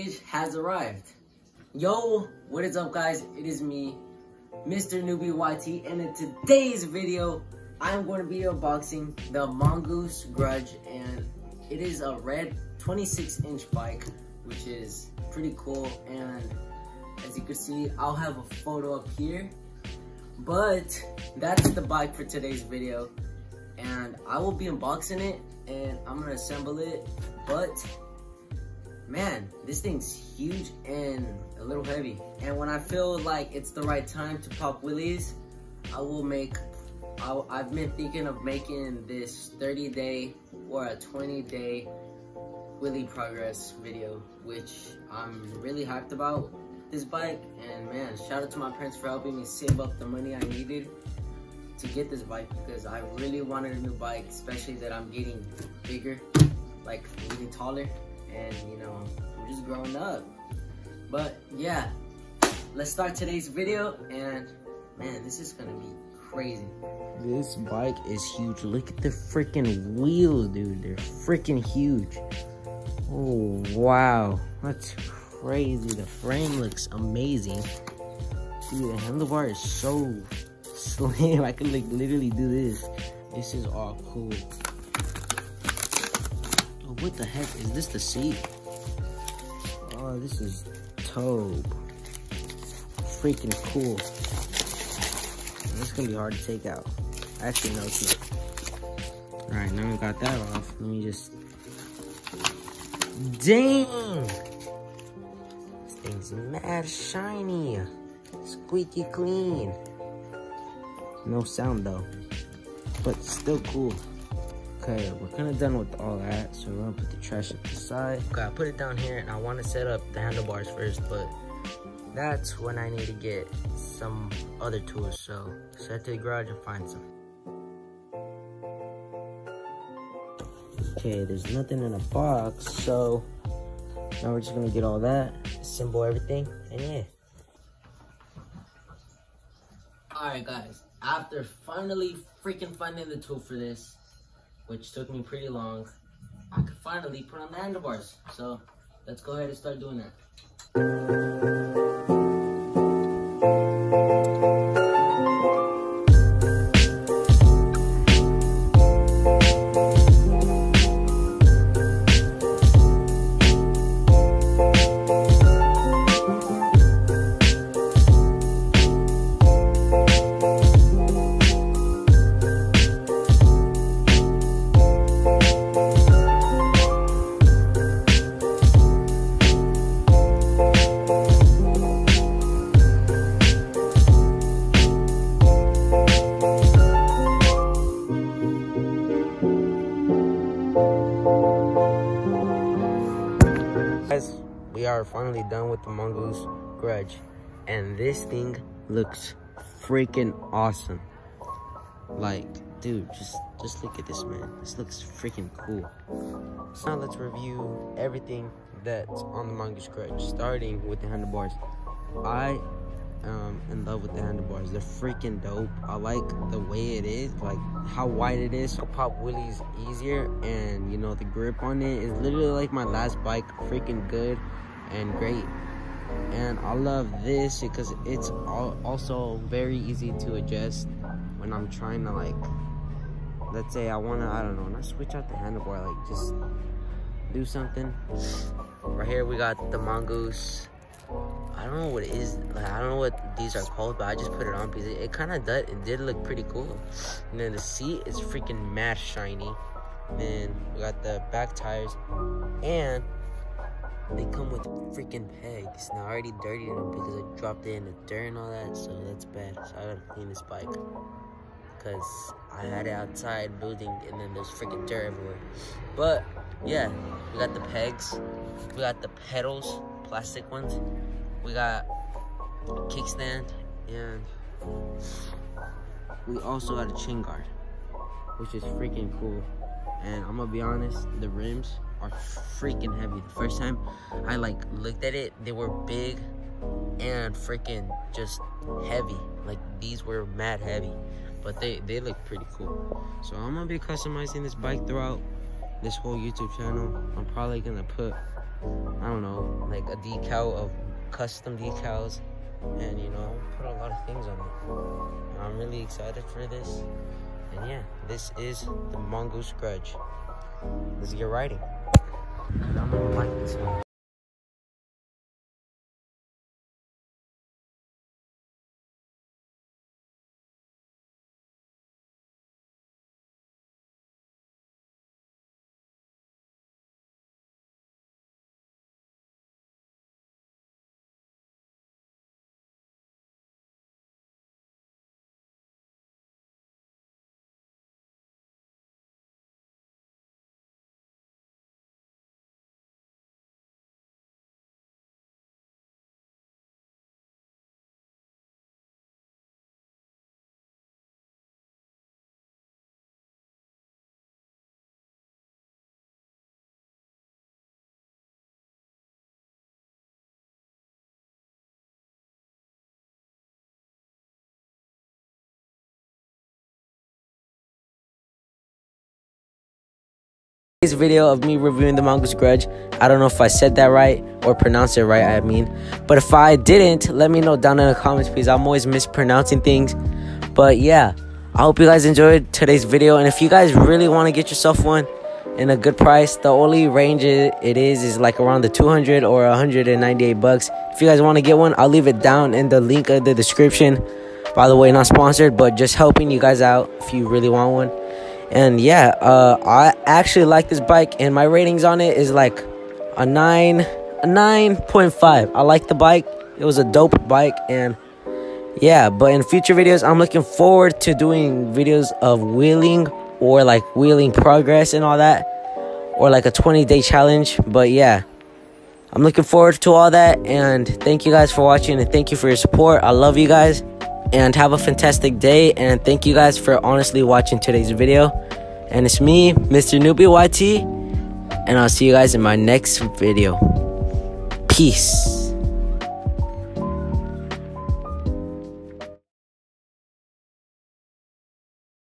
package has arrived. Yo, what is up guys? It is me, Mr. Newbie YT, and in today's video, I'm going to be unboxing the Mongoose Grudge, and it is a red 26 inch bike, which is pretty cool, and as you can see, I'll have a photo up here, but that's the bike for today's video, and I will be unboxing it, and I'm going to assemble it, but man, this thing's huge and a little heavy. And when I feel like it's the right time to pop wheelies, I will make, I, have been thinking of making this 30 day or a 20 day wheelie progress video, which I'm really hyped about this bike. And man, shout out to my parents for helping me save up the money I needed to get this bike because I really wanted a new bike, especially that I'm getting bigger, like getting taller and you know, we're just growing up. But yeah, let's start today's video and man, this is gonna be crazy. This bike is huge. Look at the freaking wheels, dude. They're freaking huge. Oh, wow. That's crazy. The frame looks amazing. Dude, the handlebar is so slim. I could like literally do this. This is all cool. What the heck? Is this the seat? Oh, this is Tobe. Freaking cool. This is gonna be hard to take out. Actually, no, it's not. Alright, now we got that off. Let me just... Dang! This thing's mad shiny. Squeaky clean. No sound though. But still cool. Okay, we're kind of done with all that, so we're gonna put the trash at the side. Okay, I put it down here, and I want to set up the handlebars first, but that's when I need to get some other tools, so set to the garage and find some. Okay, there's nothing in the box, so now we're just gonna get all that, assemble everything, and yeah. Alright guys, after finally freaking finding the tool for this, which took me pretty long, I could finally put on the handlebars. So let's go ahead and start doing that. Are finally done with the Mongoose Grudge. And this thing looks freaking awesome. Like, dude, just just look at this, man. This looks freaking cool. So now let's review everything that's on the Mongoose Grudge, starting with the handlebars. I um, in love with the handlebars. They're freaking dope. I like the way it is, like how wide it is. So pop wheelies easier, and you know the grip on it is literally like my last bike. Freaking good and great. And I love this because it's also very easy to adjust when I'm trying to like, let's say I wanna, I don't know, not switch out the handlebar, like just do something. Right here we got the Mongoose I don't know what it is. Like, I don't know what these are called, but I just put it on because it, it kind of did, it did look pretty cool. And then the seat is freaking mad shiny. And then we got the back tires, and they come with freaking pegs. Now I already dirtied them because I dropped it in the dirt and all that, so that's bad. So I gotta clean this bike because I had it outside building, and then there's freaking dirt everywhere. But yeah, we got the pegs, we got the pedals, plastic ones we got kickstand and we also got a chin guard which is freaking cool and i'm gonna be honest the rims are freaking heavy the first time i like looked at it they were big and freaking just heavy like these were mad heavy but they they look pretty cool so i'm gonna be customizing this bike throughout this whole youtube channel i'm probably gonna put I don't know, like a decal of custom decals, and you know, put a lot of things on it. I'm really excited for this, and yeah, this is the Mongoose Grudge. Let's get writing. I don't like this one. This video of me reviewing the Mongoose Grudge. I don't know if I said that right or pronounced it right, I mean. But if I didn't, let me know down in the comments, please. I'm always mispronouncing things. But yeah, I hope you guys enjoyed today's video. And if you guys really want to get yourself one in a good price, the only range it is is like around the 200 or 198 bucks. If you guys want to get one, I'll leave it down in the link of the description. By the way, not sponsored, but just helping you guys out if you really want one. And yeah, uh, I actually like this bike, and my ratings on it is like a nine, a nine point five. I like the bike; it was a dope bike, and yeah. But in future videos, I'm looking forward to doing videos of wheeling or like wheeling progress and all that, or like a 20 day challenge. But yeah. I'm looking forward to all that and thank you guys for watching and thank you for your support. I love you guys and have a fantastic day. And thank you guys for honestly watching today's video. And it's me, Mr. Newbie YT, and I'll see you guys in my next video. Peace.